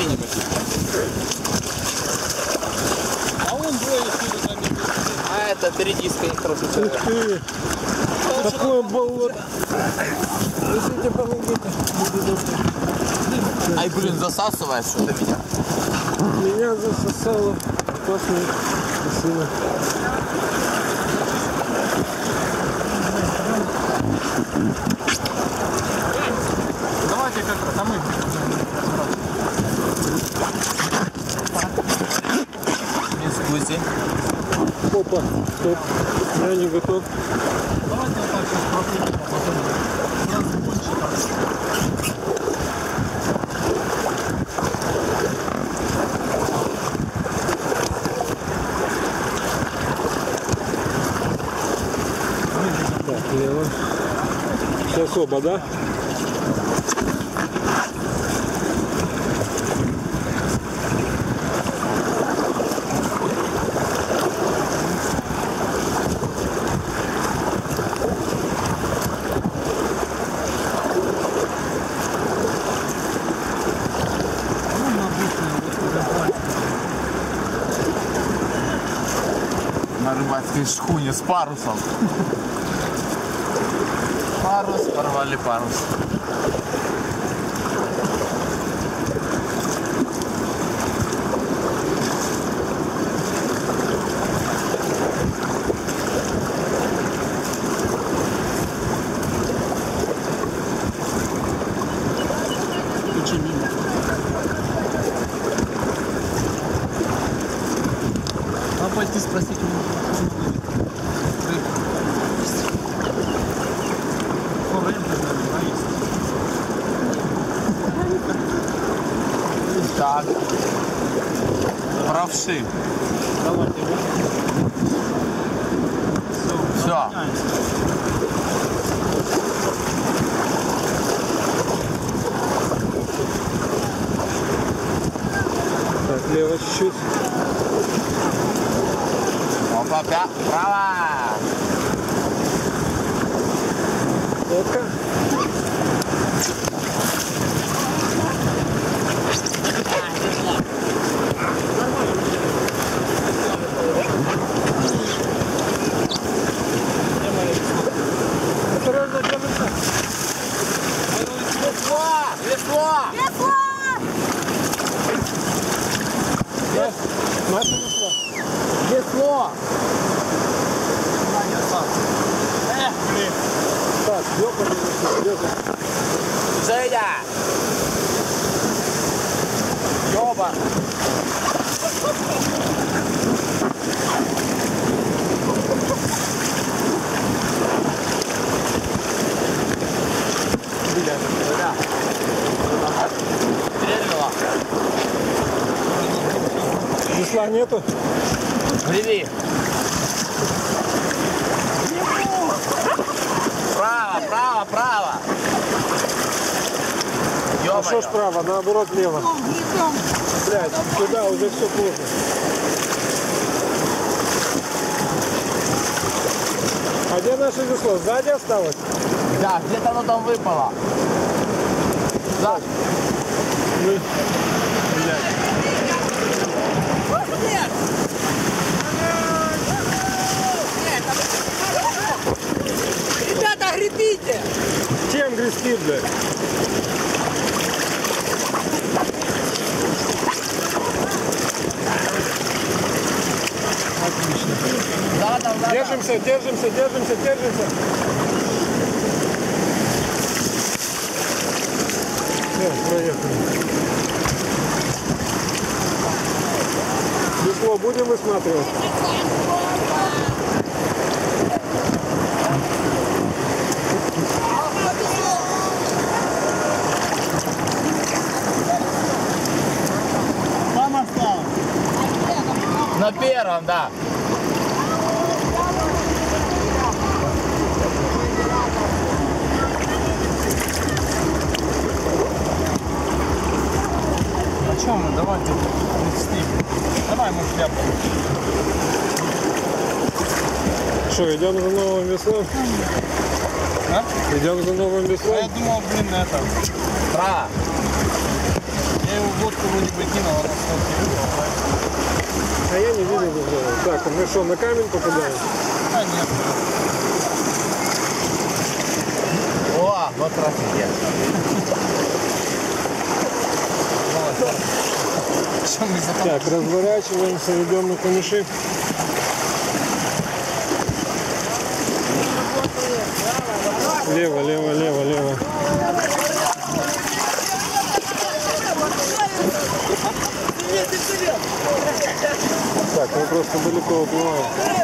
свиньями. А он двое месте. А это три диска их хороший Ух ты! Такое болото! Несите, помогите! Ай, блин, засасывает что-то меня. Меня засосало. Классный сына. Давайте как-то мы. Дискуссии. Опа, стоп. Я не готов. Давайте вот так проходим, а потом сразу больше так. Так, лево. Сейчас оба, да? На рыбацкой шхуне с парусом. Парус, порвали парус. А Так. Правши. Давайте. Все. Так, лево чуть-чуть. Опа, пя, право. Лодка. Весло! Весло! Да, Маша нашла. Весло! Эх, блин. Так, ёпа, держится. Женя! Ёба! Бля, бля. Стрельнула. Весла нету? Греби. Право, право, право. А что ж право, наоборот лево. Блядь, сюда уже все плохо. А где наше весло? Сзади осталось? Да, где-то оно там выпало. Да. Ребята, гребите! чем грести, блядь? Да, да, да. Держимся, держимся, держимся, держимся. Все, проехали. Весло будем высматривать? На первом, да. Давайте грести. Давай мы шляпу. Что, идем за новым веслом? А? Идем за новым А я веслом? думал, блин, это. Право. Я его в лодку вроде бы кинул, она стала А я не видел уже. Так, а мы что, на камень попадаем? А нет. О, вот офигенно. Что мы за Так, разворачиваемся, идем на камыши. Лево, лево, лево, лево. Так, мы просто далеко уплываем.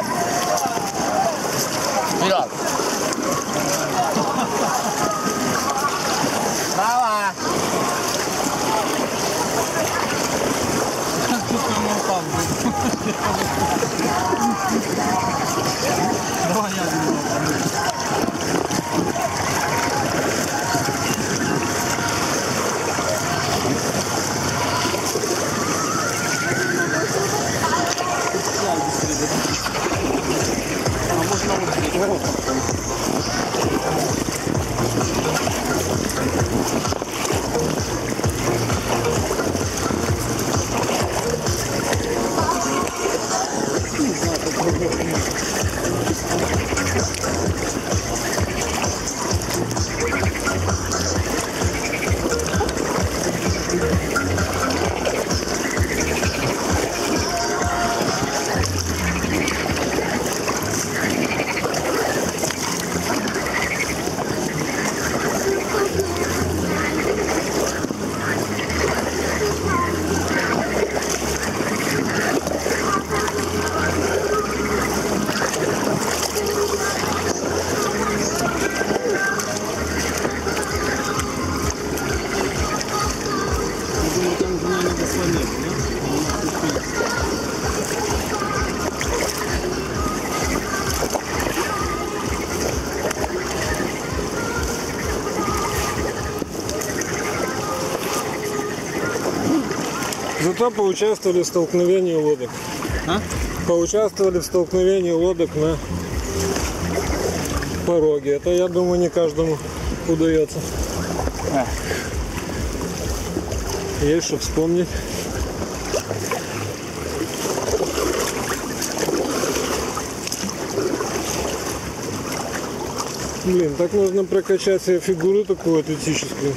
Да? Зато поучаствовали в столкновении лодок. А? Поучаствовали в столкновении лодок на пороге. Это, я думаю, не каждому удается. Есть что вспомнить. Блин, так можно прокачать себе фигуру такую атлетическую.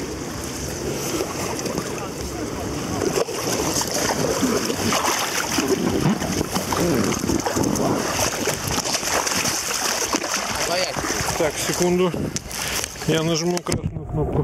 Так, секунду. Я нажму красную кнопку.